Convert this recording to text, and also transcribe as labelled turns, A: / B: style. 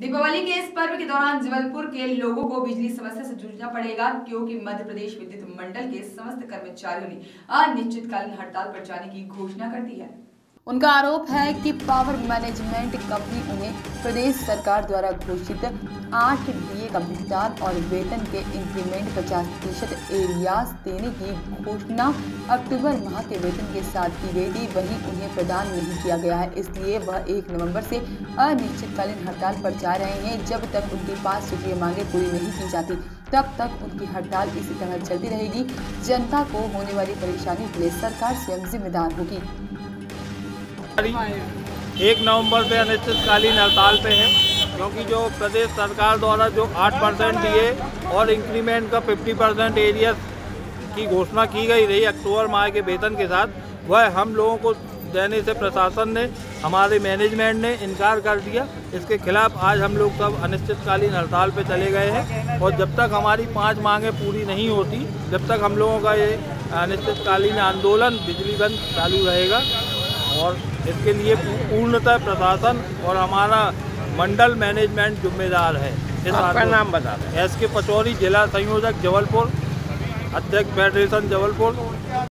A: दीपावली के इस पर्व के दौरान जबलपुर के लोगों को बिजली समस्या से जूझना पड़ेगा, क्योंकि मध्य प्रदेश विद्युत मंडल के समस्त कर्मचारियों ने अनिश्चितकालीन हड़ताल पर जाने की घोषणा कर दी है। उनका आरोप है कि पावर मैनेजमेंट कंपनी उन्हें प्रदेश सरकार द्वारा घोषित आठ डीए का भुगतान और वेतन के इंक्रीमेंट 50 प्रतिशत एरियाज़ देने की घोषणा अक्टूबर माह के वेतन के साथ की गई थी। वहीं उन्हें प्रदान नहीं किया गया है, इसलिए वह एक नवंबर से अनिश्चितकालीन हड़ताल पर जा रहे हैं। जब तक उनकी पाँच सूत्रीय मांगे पूरी नहीं की जाती, तब तक उनकी हड़ताल इसी तरह चलती रहेगी। जनता को होने वाली परेशानी के लिए सरकार स्वयं जिम्मेदार होगी।
B: एक नवंबर से अनिश्चितकालीन हड़ताल पे है, क्योंकि जो प्रदेश सरकार द्वारा जो 8 परसेंट दिए और इंक्रीमेंट का 50 परसेंट एरिया की घोषणा की गई रही अक्टूबर माह के वेतन के साथ, वह हम लोगों को देने से प्रशासन ने, हमारे मैनेजमेंट ने इनकार कर दिया। इसके खिलाफ आज हम लोग सब अनिश्चितकालीन हड़ताल पे चले गए हैं और जब तक हमारी पाँच मांगें पूरी नहीं होती, जब तक हम लोगों का ये अनिश्चितकालीन आंदोलन बिजली बंद चालू रहेगा और इसके लिए पूर्णतः प्रशासन और हमारा मंडल मैनेजमेंट जिम्मेदार है। इस
C: आपका नाम बता दें।
B: एस के पचौरी जिला संयोजक जबलपुर अध्यक्ष फेडरेशन जबलपुर।